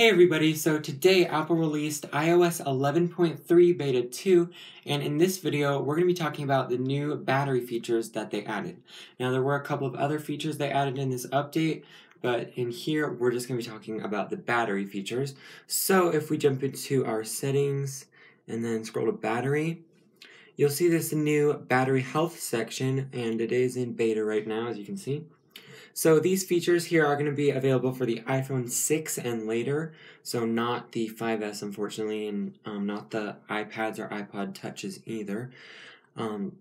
Hey everybody, so today Apple released iOS 11.3 Beta 2, and in this video we're going to be talking about the new battery features that they added. Now there were a couple of other features they added in this update, but in here we're just going to be talking about the battery features. So if we jump into our settings and then scroll to battery, you'll see this new battery health section, and it is in beta right now as you can see. So these features here are going to be available for the iPhone 6 and later, so not the 5S unfortunately, and um, not the iPads or iPod Touches either. Um,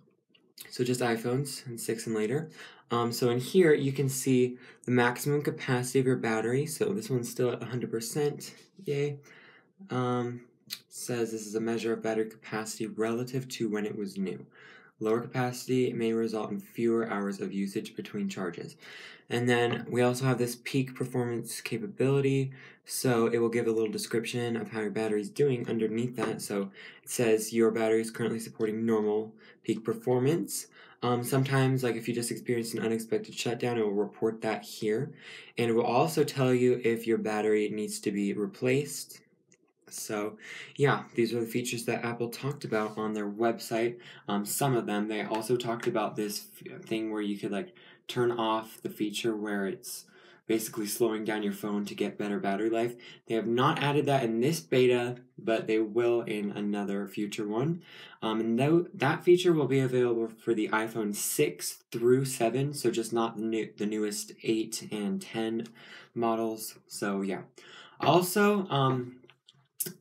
so just iPhones and 6 and later. Um, so in here you can see the maximum capacity of your battery. So this one's still at 100%. Yay. Um, says this is a measure of battery capacity relative to when it was new. Lower capacity may result in fewer hours of usage between charges. And then we also have this peak performance capability. So it will give a little description of how your battery is doing underneath that. So it says your battery is currently supporting normal peak performance. Um, sometimes, like if you just experienced an unexpected shutdown, it will report that here. And it will also tell you if your battery needs to be replaced so, yeah, these are the features that Apple talked about on their website. Um, some of them, they also talked about this thing where you could like turn off the feature where it's basically slowing down your phone to get better battery life. They have not added that in this beta, but they will in another future one. Um, and th- that feature will be available for the iPhone 6 through 7, so just not the, new- the newest 8 and 10 models. So, yeah. Also, um,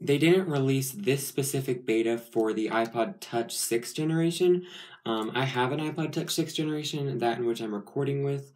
they didn't release this specific beta for the iPod Touch 6th generation. Um, I have an iPod Touch 6th generation, that in which I'm recording with.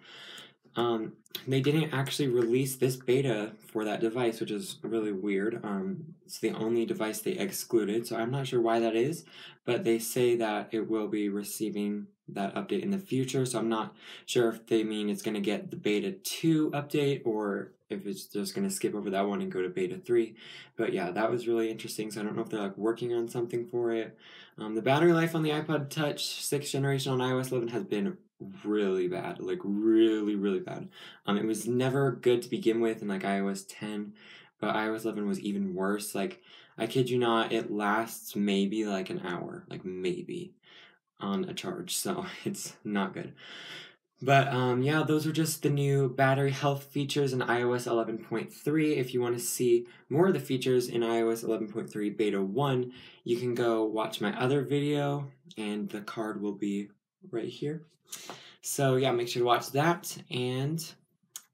Um, they didn't actually release this beta for that device, which is really weird. Um, it's the only device they excluded, so I'm not sure why that is, but they say that it will be receiving that update in the future, so I'm not sure if they mean it's going to get the beta 2 update or if it's just going to skip over that one and go to beta 3. But yeah, that was really interesting. So I don't know if they're like working on something for it. Um, the battery life on the iPod Touch 6th generation on iOS 11 has been really bad, like really, really bad. Um, it was never good to begin with in like iOS 10, but iOS 11 was even worse. Like, I kid you not, it lasts maybe like an hour, like maybe on a charge, so it's not good. But um, yeah, those are just the new battery health features in iOS 11.3. If you want to see more of the features in iOS 11.3 Beta 1, you can go watch my other video, and the card will be right here. So yeah, make sure to watch that, and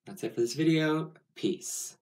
that's it for this video. Peace.